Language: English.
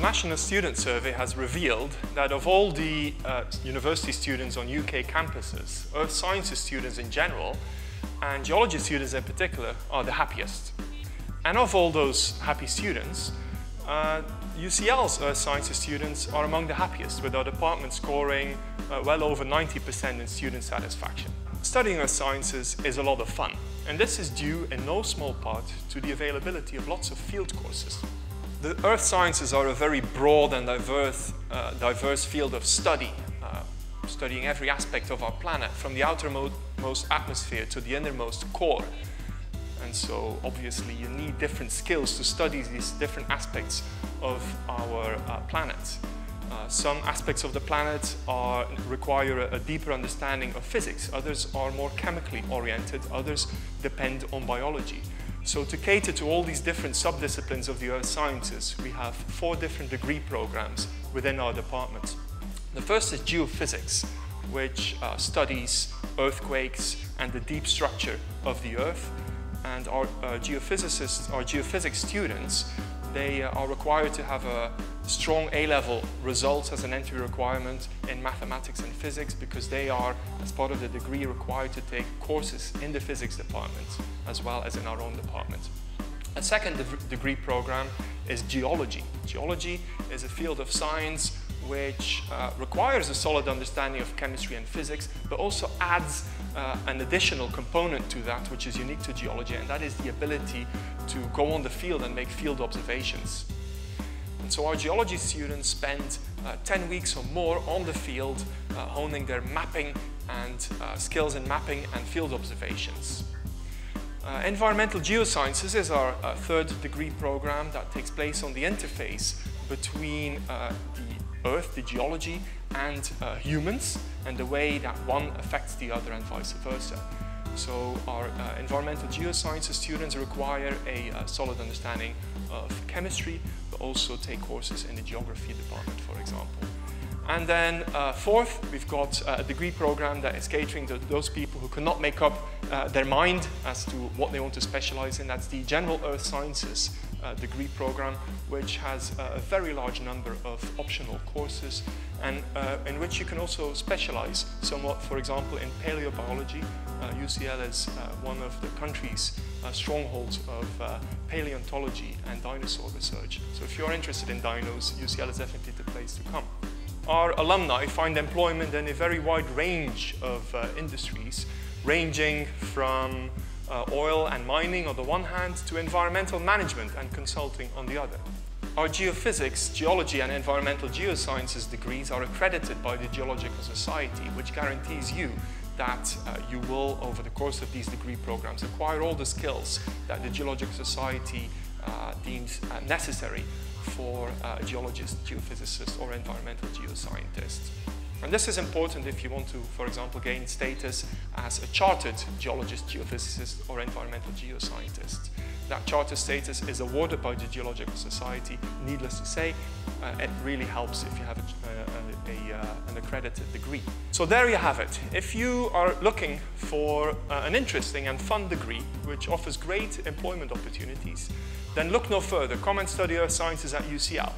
National Student Survey has revealed that of all the uh, university students on UK campuses, earth sciences students in general, and geology students in particular, are the happiest. And of all those happy students, uh, UCL's earth sciences students are among the happiest, with our department scoring uh, well over 90% in student satisfaction. Studying earth sciences is a lot of fun, and this is due in no small part to the availability of lots of field courses. The earth sciences are a very broad and diverse, uh, diverse field of study, uh, studying every aspect of our planet, from the outermost atmosphere to the innermost core. And so obviously you need different skills to study these different aspects of our uh, planet. Uh, some aspects of the planet are, require a, a, deeper understanding of physics, others are more chemically oriented, others depend on biology. So to cater to all these different subdisciplines of the earth sciences, we have four different degree programs within our department. The first is geophysics, which uh, studies earthquakes and the deep structure of the earth. And our uh, geophysicists, our geophysics students, they uh, are required to have a strong A-level results as an entry requirement in mathematics and physics because they are, as part of the degree, required to take courses in the physics department as well as in our own department. A second de degree program is geology. Geology is a field of science which uh, requires a solid understanding of chemistry and physics, but also adds uh, an additional component to that which is unique to geology, and that is the ability to go on the field and make field observations. So our geology students spend uh, 10 weeks or more on the field, uh, honing their mapping and uh, skills in mapping and field observations. Uh, environmental geosciences is our uh, third degree program that takes place on the interface between uh, the Earth, the geology, and humans, and the way that one affects the other and vice versa. So our uh, environmental geosciences students require a uh, solid understanding of chemistry, but also take courses in the geography department, for example. And then uh, fourth, we've got uh, a degree program that is catering to those people who cannot make up uh, their mind as to what they want to specialize in. That's the General Earth Sciences uh, degree program, which has a very large number of optional courses and uh, in which you can also specialize somewhat, for example, in paleobiology. UCL uh, is one of the country's strongholds of paleontology and dinosaur research. So if you're interested in dinos, UCL is definitely the place to come our alumni find employment in a very wide range of uh, industries, ranging from uh, oil and mining on the one hand to environmental management and consulting on the other. Our geophysics, geology and environmental geosciences degrees are accredited by the Geological Society, which guarantees you that uh, you will, over the course of these degree programs, acquire all the skills that the Geological Society uh, deems uh, necessary for uh, a geologist, or environmental geoscientist. And this is important if you want to, for example, gain status as a chartered geologist, geophysicist, or environmental geoscientist. That charter status is awarded by the Geological Society. Needless to say, uh, it really helps if you have a, a, a, uh, an accredited degree. So there you have it. If you are looking for uh, an interesting and fun degree, which offers great employment opportunities, then look no further. Come and study earth sciences at UCL.